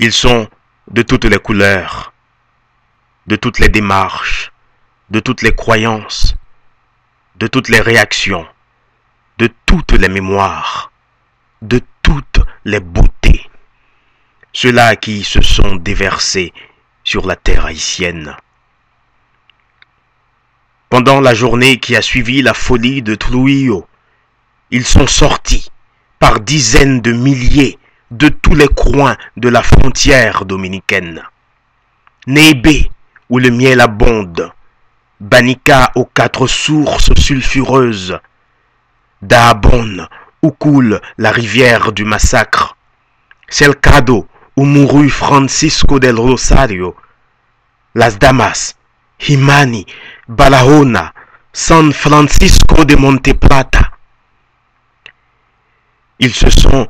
Ils sont de toutes les couleurs, de toutes les démarches, de toutes les croyances, de toutes les réactions, de toutes les mémoires, de toutes les beautés. Ceux-là qui se sont déversés sur la terre haïtienne. Pendant la journée qui a suivi la folie de Trujillo, ils sont sortis par dizaines de milliers de tous les coins de la frontière dominicaine. Nébé, où le miel abonde, Banica aux quatre sources sulfureuses, Dahabon, où coule la rivière du massacre, Selcado, où mourut Francisco del Rosario, Las Damas, Himani, Balahona, San Francisco de Monteplata. Ils se sont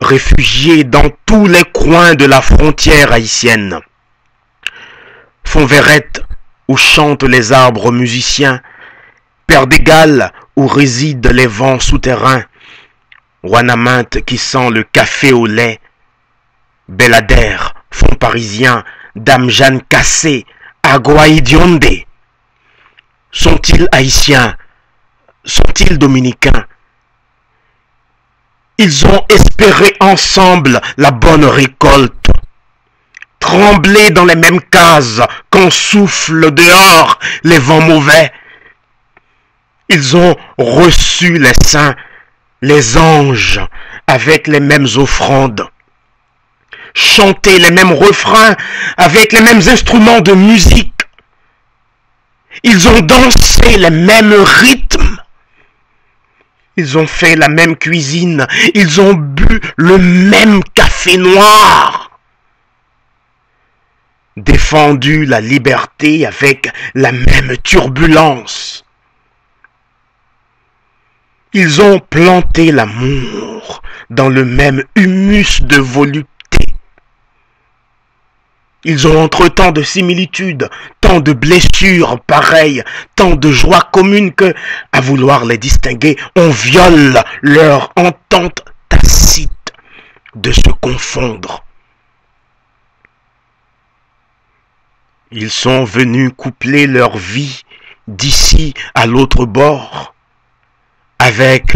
réfugiés dans tous les coins de la frontière haïtienne. Fonverette, où chantent les arbres musiciens, Père d'Égal, où résident les vents souterrains, Wanaminte qui sent le café au lait, Belader, fond parisien, Dame Jeanne Cassé, Aguaidionde. Sont-ils haïtiens? Sont-ils dominicains? Ils ont espéré ensemble la bonne récolte. Trembler dans les mêmes cases quand souffle dehors les vents mauvais. Ils ont reçu les saints, les anges, avec les mêmes offrandes chanter les mêmes refrains avec les mêmes instruments de musique. Ils ont dansé les mêmes rythmes. Ils ont fait la même cuisine. Ils ont bu le même café noir. Défendu la liberté avec la même turbulence. Ils ont planté l'amour dans le même humus de volupté ils ont entre tant de similitudes, tant de blessures pareilles, tant de joies communes que, à vouloir les distinguer, on viole leur entente tacite de se confondre. Ils sont venus coupler leur vie d'ici à l'autre bord avec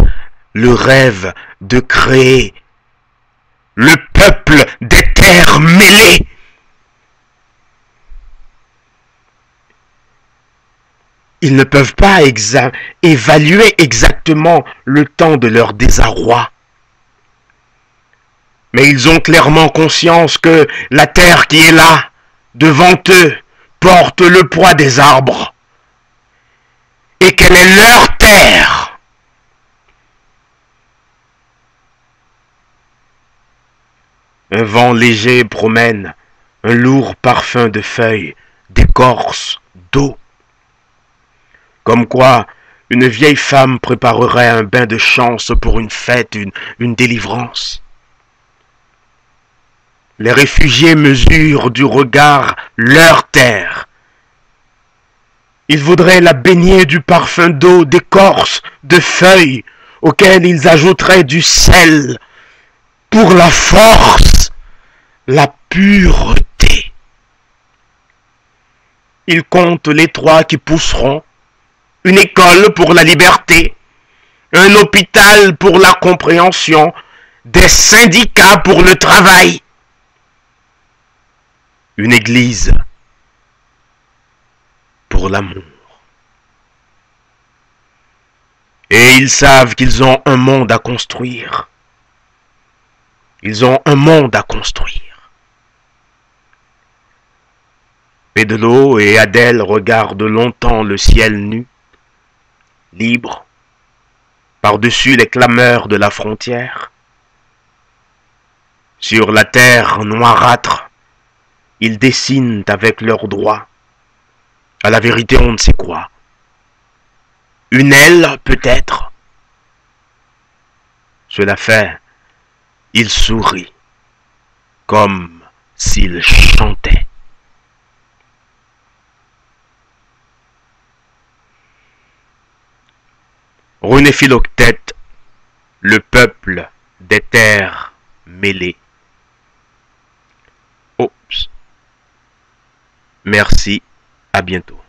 le rêve de créer le peuple des terres mêlées. Ils ne peuvent pas évaluer exactement le temps de leur désarroi. Mais ils ont clairement conscience que la terre qui est là, devant eux, porte le poids des arbres, et qu'elle est leur terre. Un vent léger promène un lourd parfum de feuilles, d'écorce, d'eau. Comme quoi, une vieille femme préparerait un bain de chance pour une fête, une, délivrance. Les réfugiés mesurent du regard leur terre. Ils voudraient la baigner du parfum d'eau, d'écorce, de feuilles, auxquelles ils ajouteraient du sel pour la force, la pureté. Ils comptent les trois qui pousseront, une école pour la liberté, un hôpital pour la compréhension, des syndicats pour le travail, une église pour l'amour. Et ils savent qu'ils ont un monde à construire. Ils ont un monde à construire. Pédelo et Adèle regardent longtemps le ciel nu libre, par-dessus les clameurs de la frontière. Sur la terre noirâtre, ils dessinent avec leurs doigts, à la vérité on ne sait quoi. Une aile peut-être. Cela fait, ils sourient, comme s'ils chantaient. Rhénéphiloctète, le peuple des terres mêlées. Merci, à bientôt.